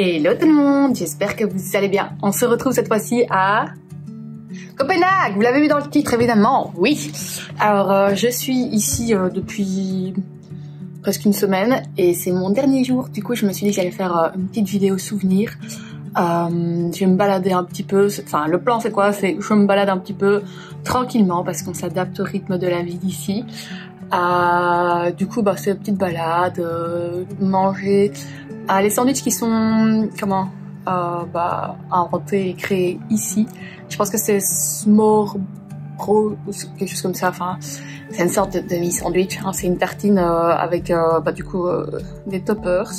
Hello tout le monde, j'espère que vous allez bien. On se retrouve cette fois-ci à Copenhague, vous l'avez vu dans le titre évidemment, oui. Alors euh, je suis ici euh, depuis presque une semaine et c'est mon dernier jour, du coup je me suis dit que j'allais faire euh, une petite vidéo souvenir. Je vais me balader un petit peu, enfin le plan c'est quoi? C'est je me balade un petit peu tranquillement parce qu'on s'adapte au rythme de la vie d'ici. du coup bah c'est une petite balade, manger, ah, les sandwichs qui sont comment euh, bah, inventés et créés ici. Je pense que c'est Smore Pro ou quelque chose comme ça. Enfin, c'est une sorte de demi-sandwich. Hein. C'est une tartine euh, avec euh, bah, du coup euh, des toppers.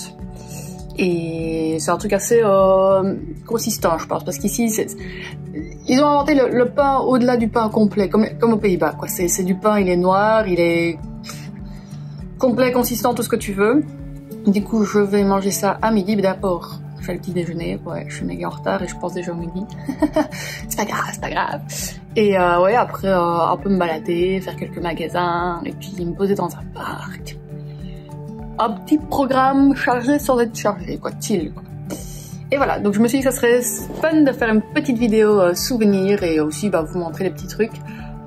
Et c'est un truc assez euh, consistant, je pense, parce qu'ici, ils ont inventé le, pain au-delà du pain complet, comme, aux Pays-Bas. C'est du pain, il est noir, il est complet, consistant, tout ce que tu veux. Du coup, je vais manger ça à midi. D'abord, je fais le petit déjeuner. Ouais, je suis méga en retard et je pense déjà au midi. c'est pas grave, c'est pas grave. Et euh, ouais, après, euh, un peu me balader, faire quelques magasins et puis me poser dans un parc. Un petit programme chargé sans être chargé, quoi, chill, quoi. Et voilà, donc je me suis dit que ça serait fun de faire une petite vidéo euh, souvenir et aussi bah, vous montrer les petits trucs.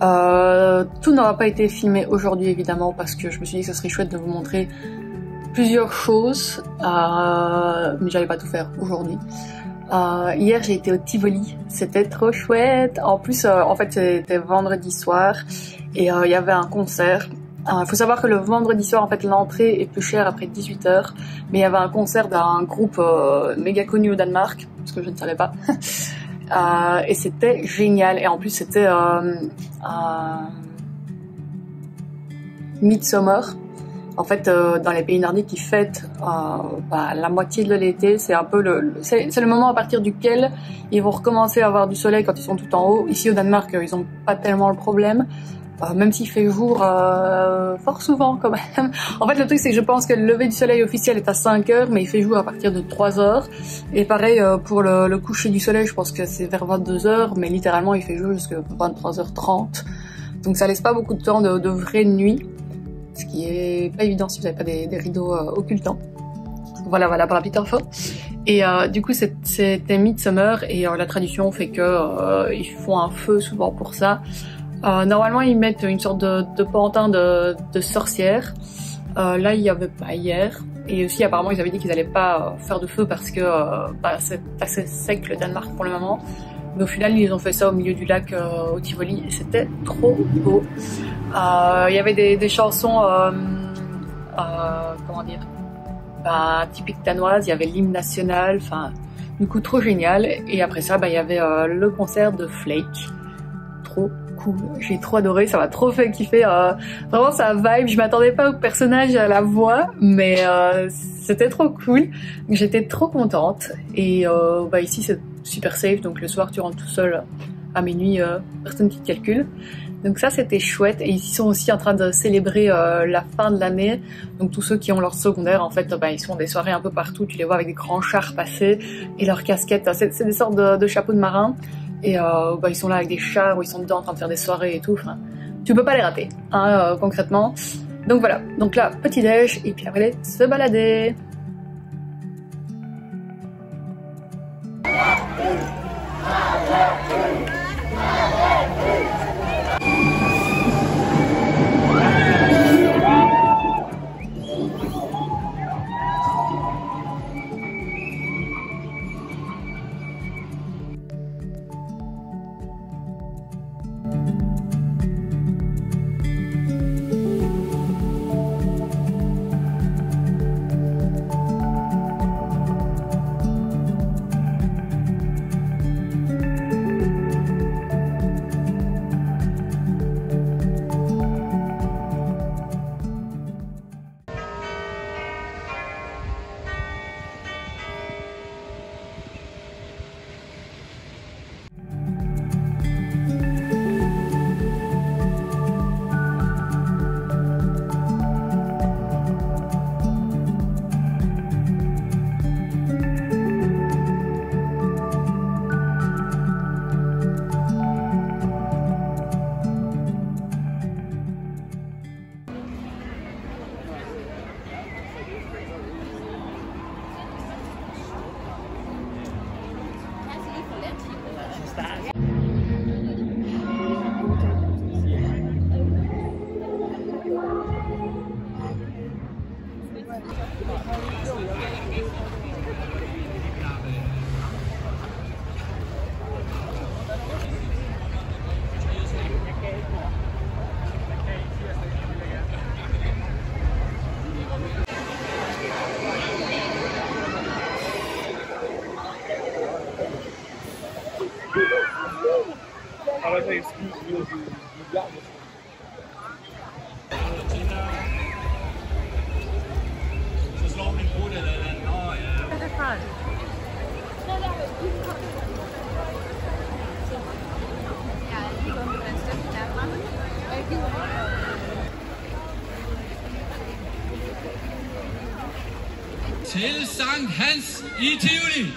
Euh, tout n'aura pas été filmé aujourd'hui évidemment parce que je me suis dit que ça serait chouette de vous montrer plusieurs choses, euh, mais j'allais pas tout faire aujourd'hui. Hier, j'ai été au Tivoli. C'était trop chouette. En plus, en fait, c'était vendredi soir et il y avait un concert. Il faut savoir que le vendredi soir, en fait, l'entrée est plus chère après 18h, mais il y avait un concert d'un groupe méga connu au Danemark, parce que je ne savais pas. et c'était génial. Et en plus, c'était Midsummer, en fait, euh, dans les pays nordiques, ils fêtent euh, bah, la moitié de l'été. C'est un peu le, c'est le moment à partir duquel ils vont recommencer à avoir du soleil quand ils sont tout en haut. Ici au Danemark, ils ont pas tellement le problème. Euh, même s'il fait jour euh, fort souvent quand même. en fait, le truc, c'est que je pense que le lever du soleil officiel est à 5 heures, mais il fait jour à partir de 3 heures. Et pareil, euh, pour le, coucher du soleil, je pense que c'est vers 22 heures, mais littéralement, il fait jour jusqu'à 23h30. Donc ça laisse pas beaucoup de temps de, vraie nuit ce qui est pas évident si vous n'avez pas des, rideaux euh, occultants. Voilà, voilà pour la petite info. Et euh, du coup, c'était Midsummer et euh, la tradition fait que ils font un feu souvent pour ça. Normalement, ils mettent une sorte de, de pantin de, de sorcière. là, il y avait pas hier. Et aussi, apparemment, ils avaient dit qu'ils allaient pas faire de feu parce que bah, c'est assez sec le Danemark pour le moment. Mais au final, ils ont fait ça au milieu du lac euh, au Tivoli c'était trop beau. Euh, il y avait des, des chansons, euh, euh, comment dire, bah, typiques danoises. Il y avait l'hymne national, enfin, du coup trop génial. Et après ça, bah, il y avait euh, le concert de Flake, trop J'ai trop adoré, ça m'a trop fait kiffer. Euh, vraiment, ça vibe. Je m'attendais pas au personnage à la voix, mais euh, c'était trop cool. J'étais trop contente. Et euh, bah ici, c'est super safe. Donc le soir, tu rentres tout seul à minuit, personne qui te calcule. Donc ça, c'était chouette. Et ils sont aussi en train de célébrer la fin de l'année. Donc tous ceux qui ont leur secondaire, en fait, bah, ils sont des soirées un peu partout. Tu les vois avec des grands chars passés et leurs casquettes. C'est des sortes de, chapeaux de marin. Et euh, bah, ils sont là avec des chars où ils sont dedans en train de faire des soirées et tout. Enfin, tu peux pas les rater, hein, concrètement. Donc voilà. Donc là, petit déj et puis après se balader. say excuse you, you, you got this Sankt Hans i Tivoli.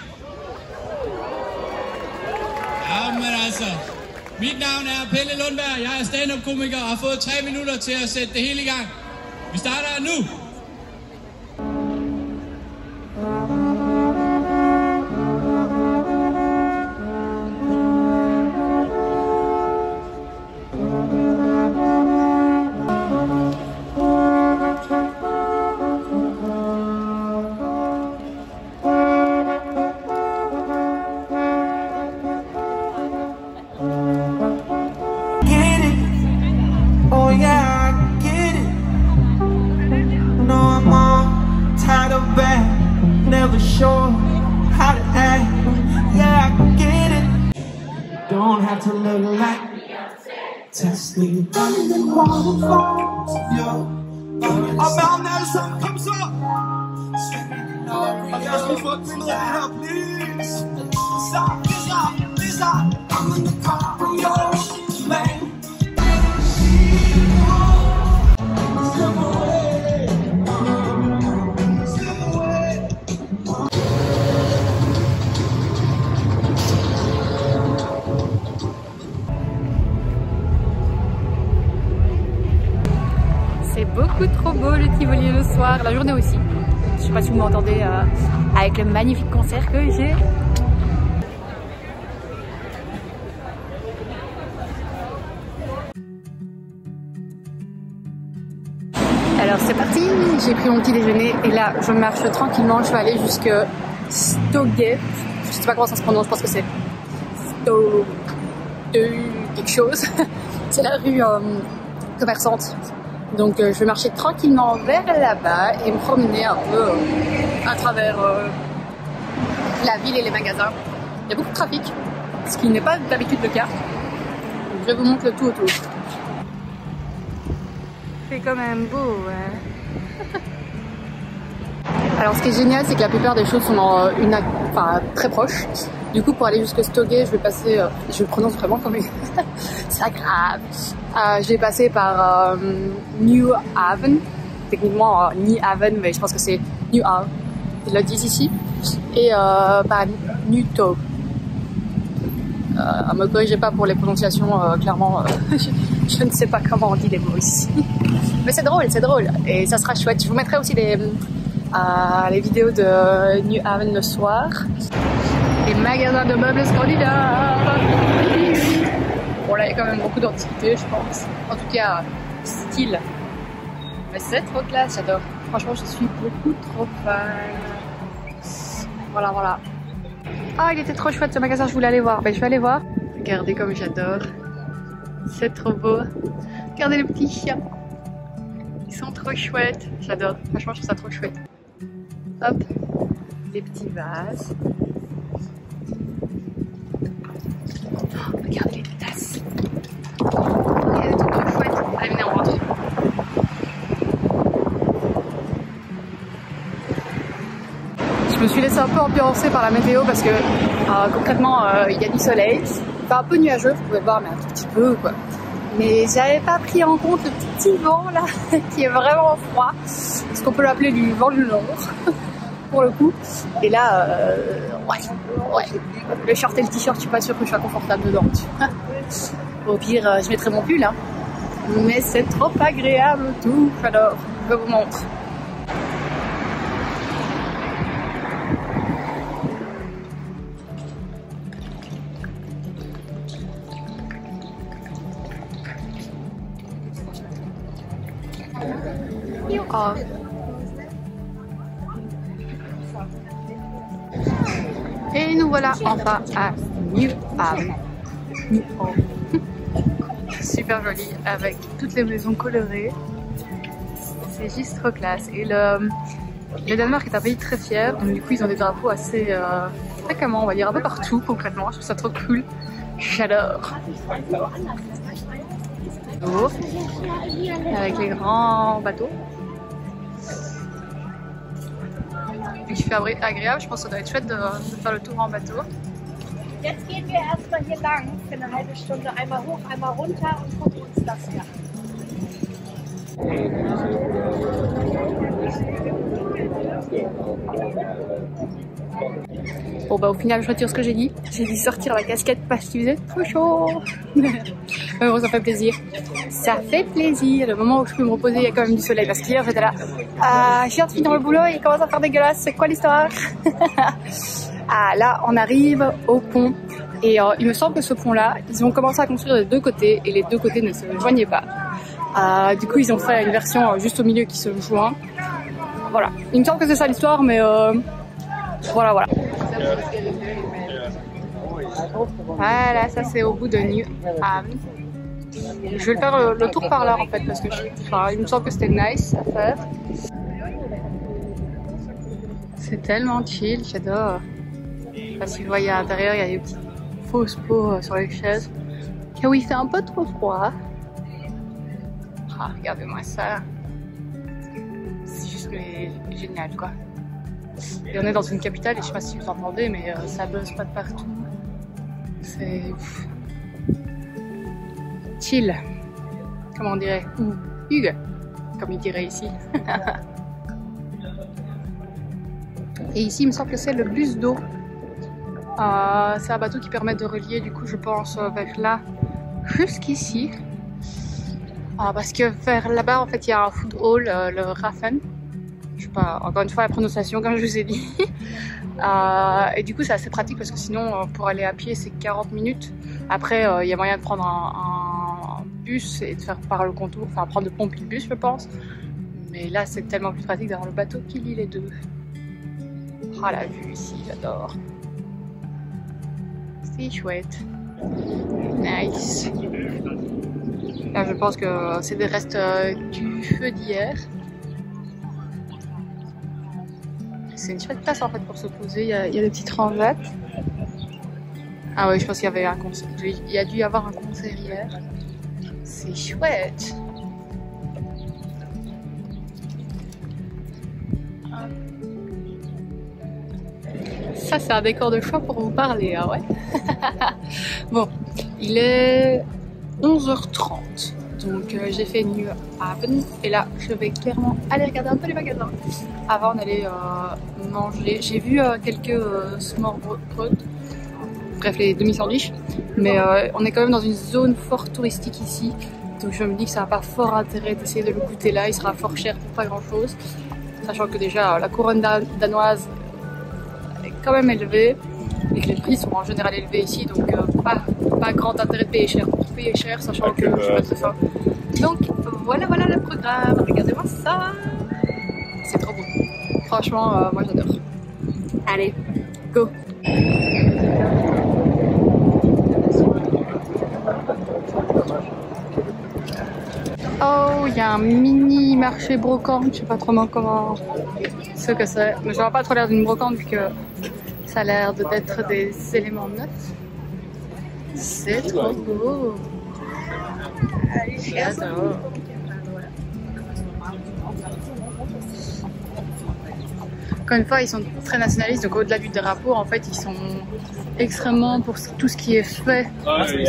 Jamen altså, mit navn er Pelle Lundberg, jeg er stand-up-komiker og har fået tre minutter til at sætte det hele i gang. Vi starter nu. Yeah. Beaucoup trop beau le Tivoli le soir, la journée aussi. Je sais pas si vous m'entendez euh, avec le magnifique concert que j'ai. Alors c'est parti, j'ai pris mon petit déjeuner et là je marche tranquillement, je vais aller jusque Stogate. Je sais pas comment ça se prononce, je pense que c'est Sto... quelque chose. c'est la rue euh, commerçante. Donc euh, je vais marcher tranquillement vers là-bas et me promener un peu euh, à travers euh, la ville et les magasins. Il y a beaucoup de trafic, ce qui n'est pas d'habitude le cas. Je vous montre le tout autour. C'est quand même beau, ouais. Alors ce qui est génial, c'est que la plupart des choses sont dans euh, une, enfin, très proches. Du coup, pour aller jusque Stogate, je vais passer, euh, je prononce vraiment comme pas grave. Euh, je vais passer par euh, New Haven, techniquement euh, New Haven, mais je pense que c'est New Haven, ils le disent ici, et euh, par Newto. Euh, me corrigez pas pour les prononciations, clairement, je, ne sais pas comment on dit les mots ici. Mais c'est drôle, c'est drôle, et ça sera chouette. Je vous mettrai aussi les vidéos de New Haven le soir. Les magasins de meubles scandinaves. Bon là il y a quand même beaucoup d'antiquités je pense. En tout cas, style. Mais c'est trop classe, j'adore. Franchement je suis beaucoup trop fan. Voilà voilà. Ah il était trop chouette ce magasin, je voulais aller voir. Ben je vais aller voir. Regardez comme j'adore. C'est trop beau. Regardez les petits chiens. Ils sont trop chouettes. J'adore. Franchement je trouve ça trop chouette. Hop. Des petits vases. Laissée un peu ambiancer par la météo parce que euh, concrètement euh, il y a du soleil. Il fait un peu nuageux, vous pouvez le voir, mais un tout petit peu quoi. Mais j'avais pas pris en compte le petit vent là qui est vraiment froid. Ce qu'on peut l'appeler du vent du nord pour le coup. Et là, euh, ouais, ouais. Le short et le t-shirt, je suis pas sûre que je sois confortable dedans. Au pire, euh, je mettrai mon pull. Hein. Mais c'est trop agréable tout. Alors, je vous montre. Et nous voilà enfin à New Haven. New Haven. Super joli avec toutes les maisons colorées. C'est juste trop classe. Et le, le Danemark est un pays très fier, donc du coup ils ont des drapeaux assez euh, fréquemment, on va dire un peu partout concrètement. Je trouve ça trop cool. J'adore. avec les grands bateaux. Il fait agréable, je pense que ça doit être chouette de, faire le tour en bateau. Jetzt gehen halbe Stunde. Bon bah au final je retire ce que j'ai dit. J'ai dit sortir la casquette parce qu'il faisait trop chaud. Mais bon ça fait plaisir. Ça fait plaisir. Le moment où je peux me reposer il y a quand même du soleil parce qu'hier j'étais là. Ah, je viens de finir le boulot et il commence à faire dégueulasse. C'est quoi l'histoire? Ah là on arrive au pont. Et euh, il me semble que ce pont là, ils ont commencé à construire des deux côtés et les deux côtés ne se joignaient pas. Euh, du coup ils ont fait une version euh, juste au milieu qui se joint. Voilà. Il me semble que c'est ça l'histoire mais euh, voilà voilà. Voilà, ça c'est au bout de New Haven. Je vais le faire le, le tour par là en fait parce que je, enfin, il me semble que c'était nice à faire. C'est tellement chill, j'adore. Pas si vous voyez à l'intérieur, il y a des petites fausses peaux euh, sur les chaises. Et oui, c'est un peu trop froid. Ah, regardez-moi ça. C'est juste génial quoi. Et on est dans une capitale et je sais pas si vous entendez mais euh, ça buzz pas de partout. C'est chill, comme on dirait, ou Hugues, comme il dirait ici. et ici, il me semble que c'est le bus d'eau. Euh, c'est un bateau qui permet de relier, du coup, je pense, euh, vers là jusqu'ici. Euh, parce que vers là-bas, en fait, il y a un food hall, euh, le Raffen. Encore une fois, la prononciation, comme je vous ai dit. Euh, et du coup, c'est assez pratique parce que sinon, euh, pour aller à pied, c'est 40 minutes. Après, euh, il y a moyen de prendre un, bus et de faire par le contour, enfin prendre de pompe le bus, je pense. Mais là, c'est tellement plus pratique d'avoir le bateau qui lie les deux. Ah, la vue ici, j'adore. C'est chouette. Nice. Là, je pense que c'est des restes du feu d'hier. C'est une chouette place en fait pour se poser. Il y a, des petits transats. Ah oui, je pense qu'il y avait un concert. Il y a dû y avoir un concert hier. C'est chouette. Ça, c'est un décor de choix pour vous parler, ah ouais. bon, il est 11h30. Donc euh, j'ai fait New Haven et là je vais clairement aller regarder un peu les magasins avant d'aller euh, manger. J'ai vu euh, quelques euh, smorgasbord, bref les demi-sandwichs, mais on est quand même dans une zone fort touristique ici. Donc je me dis que ça n'a pas fort intérêt d'essayer de le goûter là, il sera fort cher pour pas grand chose. Sachant que déjà la couronne danoise est quand même élevée et que les prix sont en général élevés ici, donc pas, pas grand intérêt de payer cher pour payer cher, sachant que je sais pas. Donc voilà, voilà le programme. Regardez-moi ça. C'est trop beau. Franchement, euh, moi j'adore. Allez, go. Oh, il y a un mini marché brocante. Je sais pas trop comment ce que c'est. Mais va pas trop l'air d'une brocante vu que ça a l'air d'être des éléments neufs. C'est trop beau. J'adore. Encore une fois, ils sont très nationalistes, donc au-delà du drapeau, en fait, ils sont extrêmement pour tout ce qui est fait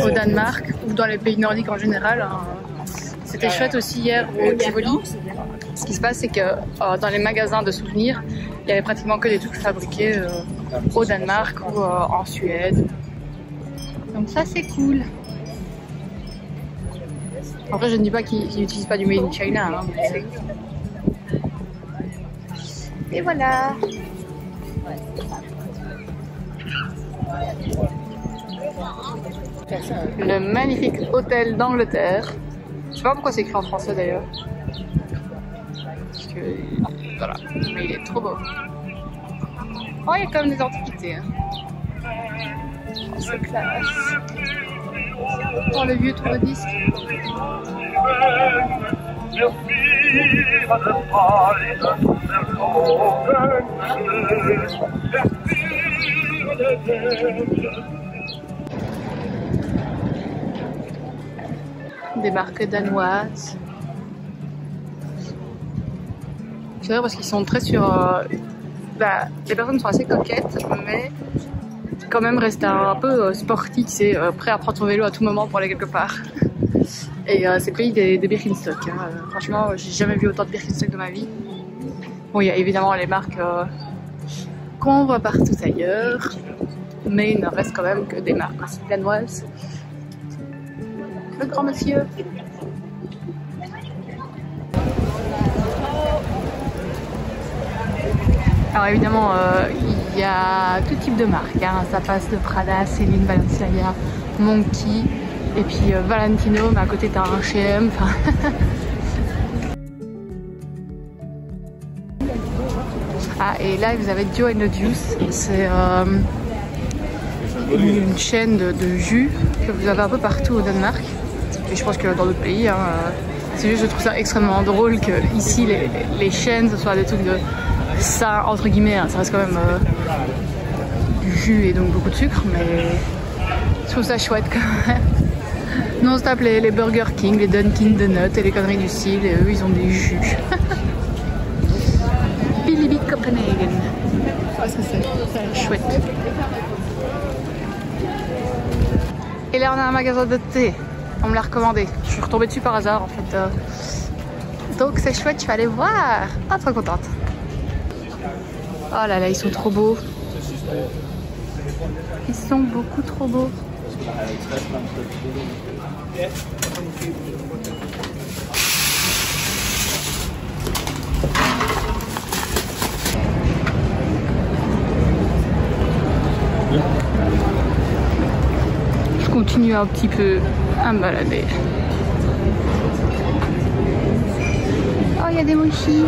au Danemark ou dans les pays nordiques en général. hein. C'était chouette aussi hier au Tivoli. Ce qui se passe, c'est que euh, dans les magasins de souvenirs, il y avait pratiquement que des trucs fabriqués euh, au Danemark ou euh, en Suède. Donc ça, c'est cool. En fait, je ne dis pas qu'ils n'utilisent pas du made in China. hein, mais- Et voilà. Le magnifique hôtel d'Angleterre. Je sais pas pourquoi c'est écrit en français d'ailleurs. Parce que voilà, mais il est trop beau. Oh, il y a quand même des antiquités. Hein. C'est le vieux tour-disque. des marques danoises. C'est vrai parce qu'ils sont très sur... euh, bah, les personnes sont assez coquettes, mais quand même rester un peu euh, sportif, c'est euh, prêt à prendre son vélo à tout moment pour aller quelque part. Et euh, c'est le pays des, des Birkenstock. hein. Franchement, j'ai jamais vu autant de Birkenstock de ma vie. Bon, il y a évidemment les marques qu'on voit partout ailleurs, mais il ne reste quand même que des marques danoises. Le grand monsieur. Alors évidemment, euh, il y a tout type de marques. hein. Ça passe de Prada, Céline, Balenciaga, Monkey, et puis euh, Valentino, mais à côté t'as un H&M. ah et là vous avez Joe and the Juice. C'est euh, une chaîne de, de jus que vous avez un peu partout au Danemark. Et je pense que dans d'autres pays. hein, euh, c'est juste je trouve ça extrêmement drôle que ici les, les chaînes ce soit des trucs de ça entre guillemets. hein, ça reste quand même euh, du jus et donc beaucoup de sucre, mais je trouve ça chouette quand même. Nous on se les, Burger King, les Dunkin' Donuts et les conneries du style, et eux ils ont des jus. Billy Big Copenhagen. C'est chouette. Et là on a un magasin de thé. On me l'a recommandé. Je suis retombée dessus par hasard en fait. euh. Donc c'est chouette, je vais aller voir. Ah trop contente. Oh là là, ils sont trop beaux. Ils sont beaucoup trop beaux. Je continue un petit peu à me balader. Oh, il y a des mochis.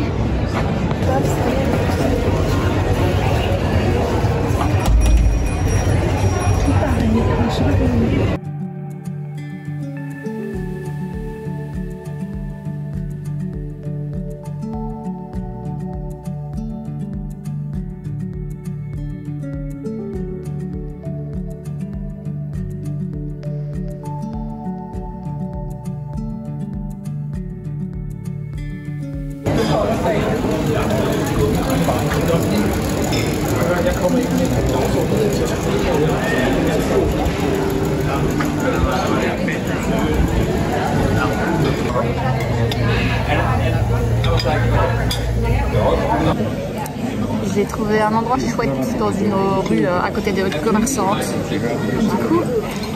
Un endroit chouette dans une rue euh, à côté de commerçantes. Du coup,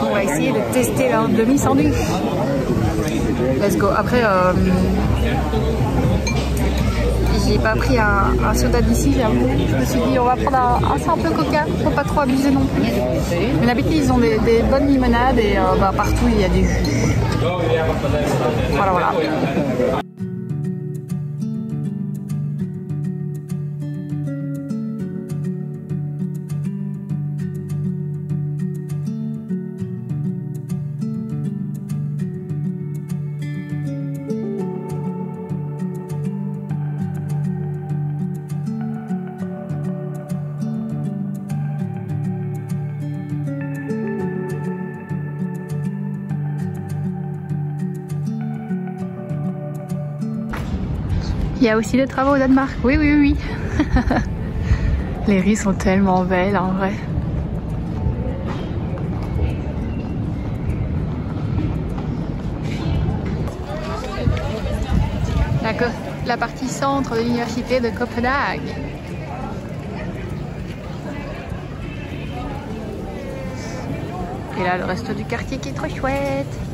on va essayer de tester leur demi-sandwich. Let's go. Après, euh, j'ai pas pris un, soda d'ici, j'avoue. Je me suis dit, on va prendre un, un simple coca, faut pas trop abuser non plus. Mais d'habitude, ils ont des, des bonnes limonades et euh, bah, partout il y a des jus. Voilà, voilà. Il y a aussi des travaux au Danemark. Oui, oui, oui. Les rues sont tellement belles en vrai. La, partie centre de l'université de Copenhague. Et là, le reste du quartier qui est trop chouette.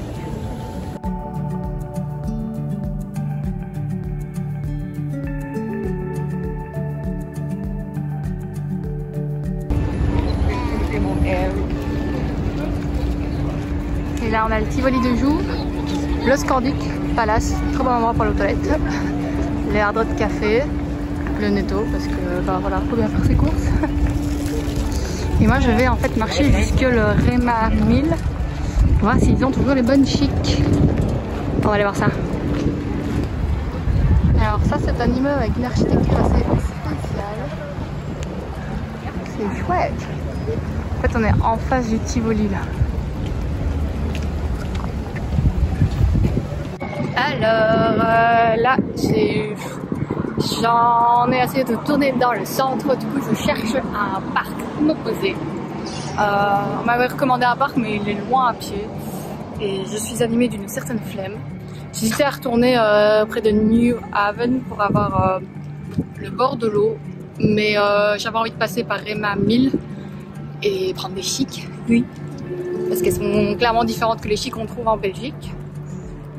Tivoli de jour, le Scordic Palace, très bon endroit pour les toilettes, les Hard Rock Café, le Netto, parce que bah, voilà, faut bien faire ses courses. Et moi, je vais en fait marcher jusque le Rema 1000 pour voir s'ils ont toujours les bonnes chics. On va aller voir ça. Alors ça, c'est un immeuble avec une architecture assez spéciale. C'est chouette. En fait, on est en face du Tivoli là. Alors euh, là, J'en ai assez de tourner dans le centre, du coup je cherche un parc pour me poser. Euh, on m'avait recommandé un parc mais il est loin à pied et je suis animée d'une certaine flemme. J'hésitais à retourner euh, près de New Haven pour avoir le bord de l'eau mais j'avais envie de passer par Rema 1000 et prendre des chics, oui, parce qu'elles sont clairement différentes que les chics qu'on trouve en Belgique.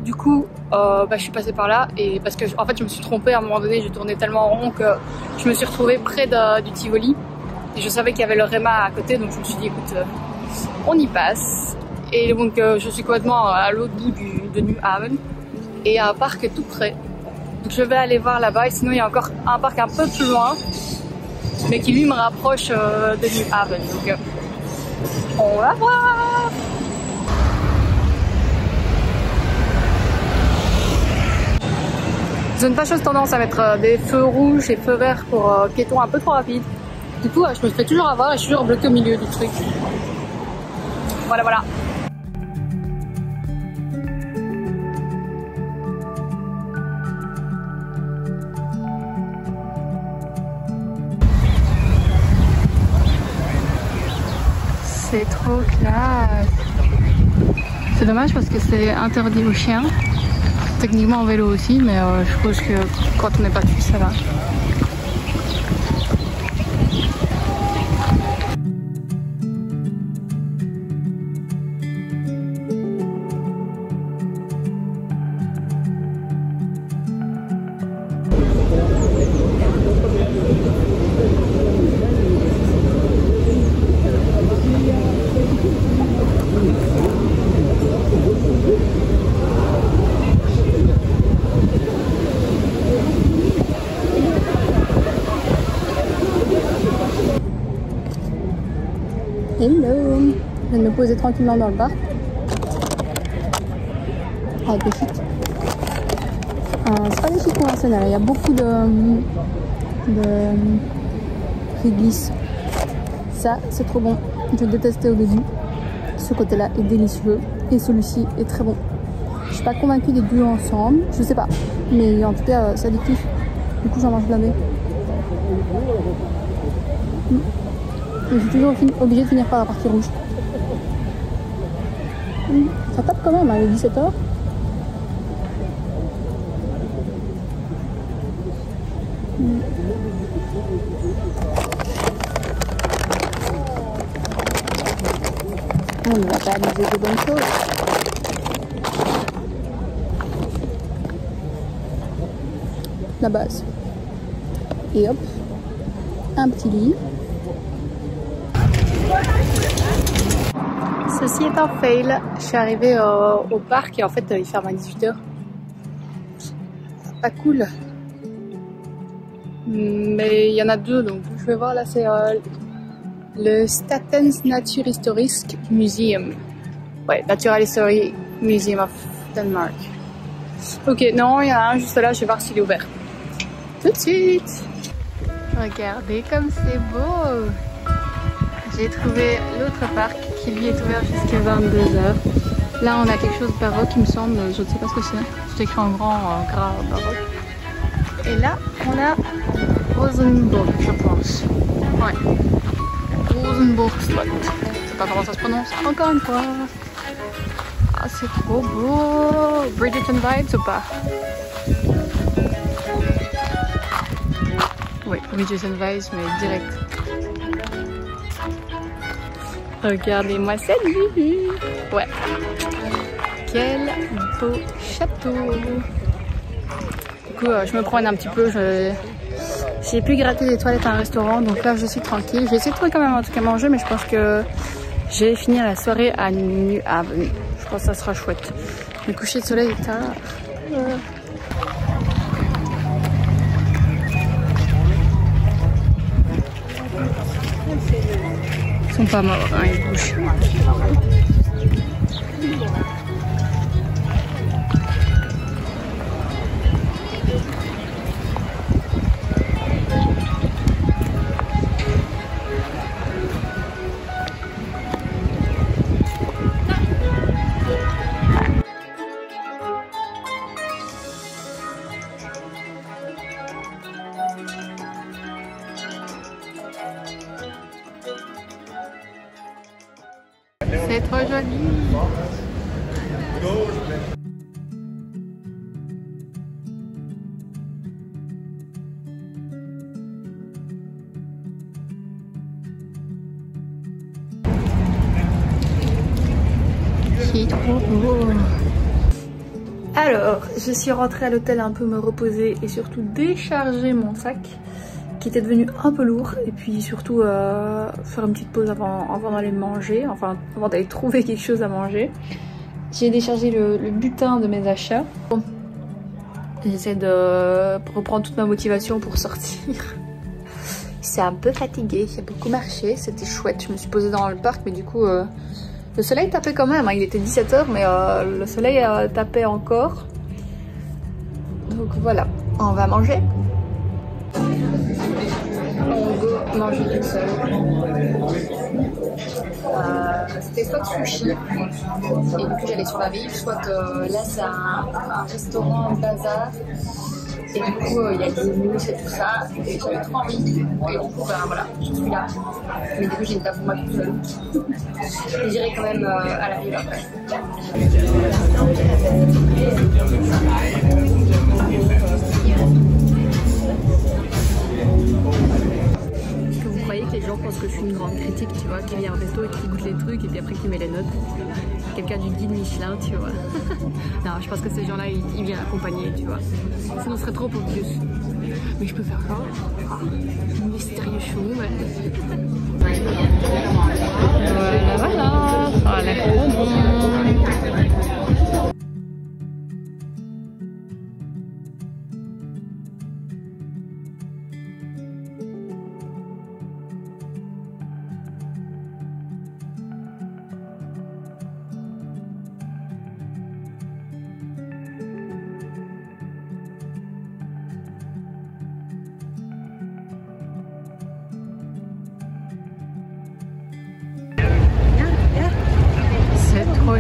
Du coup, euh, bah, je suis passée par là et parce que en fait je me suis trompée à un moment donné, j'ai tourné tellement en rond que je me suis retrouvée près du Tivoli. Et je savais qu'il y avait le Réma à côté donc je me suis dit écoute euh, on y passe. Et donc euh, je suis complètement à l'autre bout de New Haven et un parc tout près. Donc je vais aller voir là-bas et sinon il y a encore un parc un peu plus loin mais qui lui me rapproche de New Haven donc on va voir Ils ont une fâcheuse tendance à mettre euh, des feux rouges et feux verts pour euh, piétons un peu trop rapides. Du coup, je me fais toujours avoir et je suis toujours bloquée au milieu du truc. Voilà, voilà. C'est trop classe. C'est dommage parce que c'est interdit aux chiens. Techniquement en vélo aussi, mais euh, je suppose que quand on n'est pas dessus, ça va. Tranquillement dans le parc. Avec des chics. Euh, c'est pas des chics conventionnels, il y a beaucoup de, de réglisse. Ça, c'est trop bon. Je détestais au début. Ce côté-là est délicieux et celui-ci est très bon. Je suis pas convaincue des deux ensemble, je sais pas. Mais en tout cas, euh, c'est addictif. Du coup, j'en mange blindé. Je suis toujours obligée de finir par la partie rouge. Ça tape quand même, hein, il est 17h. On ne va pas abuser de bonnes choses. La base. Et hop, un petit lit. Ceci est un fail. Je suis arrivée au, parc et en fait il ferme à 18h. Pas cool. Mais il y en a deux donc je vais voir là c'est euh, le Statens Naturhistorisk Museum. Ouais, Natural History Museum of Denmark. Ok, non, il y en a un juste là, je vais voir s'il est ouvert. Tout de suite. Regardez comme c'est beau. J'ai trouvé l'autre parc qui lui est ouvert jusqu'à 22h. Là, on a quelque chose de baroque, il me semble. Je ne sais pas ce que c'est. C'est écrit en grand en gras baroque. Et là, on a Rosenborg, je pense. Ouais. Rosenborg Slot. Je sais pas comment ça se prononce. Encore une fois. Ah, c'est trop beau. Bridgerton vibes ou pas? Oui, Bridgerton vibes, mais direct. Regardez-moi cette vue. Ouais. Quel beau château. Du coup, euh, je me promène un petit peu. Je... J'ai pu gratter des toilettes à un restaurant, donc là je suis tranquille. Je vais essayer de trouver quand même un truc à manger, mais je pense que je vais finir la soirée à New Haven. Je pense que ça sera chouette. Le coucher de soleil est tard. Ils sont pas morts, hein. Je suis rentrée à l'hôtel un peu me reposer et surtout décharger mon sac qui était devenu un peu lourd et puis surtout euh, faire une petite pause avant, d'aller manger, enfin avant d'aller trouver quelque chose à manger. J'ai déchargé le, butin de mes achats. Bon. J'essaie de reprendre toute ma motivation pour sortir. C'est un peu fatigué, j'ai beaucoup marché, c'était chouette. Je me suis posée dans le parc mais du coup euh, le soleil tapait quand même, hein. il était 17h mais euh, le soleil tapait encore. Donc voilà, on va manger. On go manger toute seule. Euh, C'était soit sushi, et du coup j'allais sur la ville, soit que là c'est un, un, restaurant bazar, et du coup il y a des mousse et tout ça, et j'avais trop envie, et du coup ben voilà, je suis là. Mais du coup j'ai une table pour moi toute seule. J'irai quand même euh, à la ville après. Quelqu'un du guide Michelin, tu vois. non, je pense que ces gens-là, ils, ils, viennent accompagner, tu vois. Sinon, ce serait trop obvious. Mais je peux faire ça. Ah, mystérieux chou, mais... voilà, voilà. Ça bon.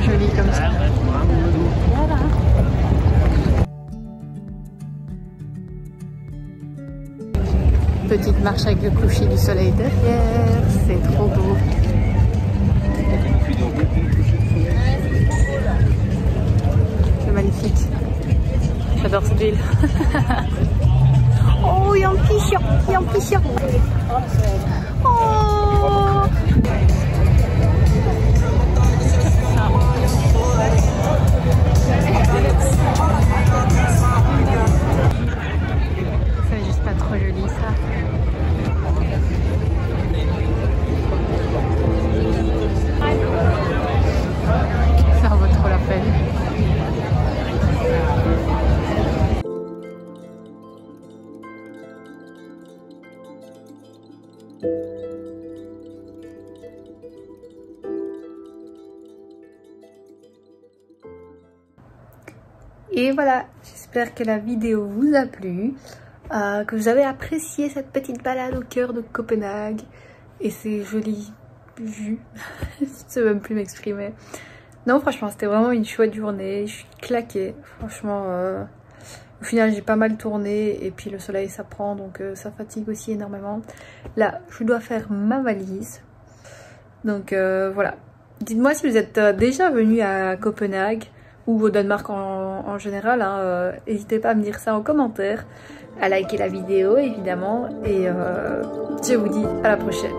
Joli comme ça. Petite marche avec le coucher du soleil derrière, c'est trop beau. C'est magnifique. J'adore cette ville. oh, il y a un petit chien, il y a un. Oh. Trop joli ça. Ça vaut trop la peine. Et voilà, j'espère que la vidéo vous a plu, euh, que vous avez apprécié cette petite balade au cœur de Copenhague et ces jolies vues. je ne sais même plus m'exprimer. Non, franchement, c'était vraiment une chouette journée. Je suis claquée. Franchement, euh, au final, j'ai pas mal tourné et puis le soleil ça prend donc euh, ça fatigue aussi énormément. Là, je dois faire ma valise. Donc voilà. Dites-moi si vous êtes déjà venu à Copenhague ou au Danemark en, général. Hein, euh, N'hésitez pas à me dire ça en commentaire, à liker la vidéo évidemment et euh, je vous dis à la prochaine.